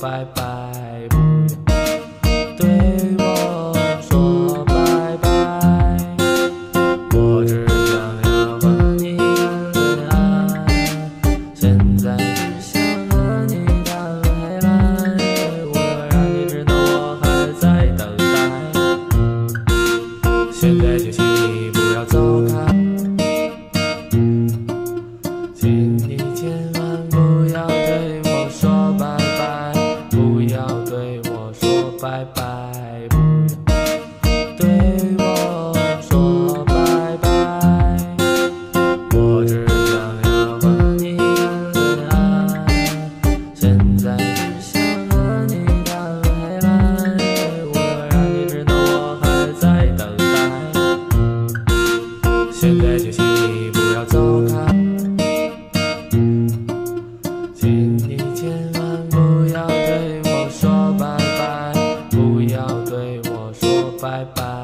拜拜不要对我说拜拜我只想要和你谈恋爱现在只想和你谈未来我要让你知道我还在等待现在就请你不要走。拜拜。不要对我说拜拜。我只想要和你谈恋爱现在只想和你谈未来我要让你知道我还在等待现在就行 bye bye.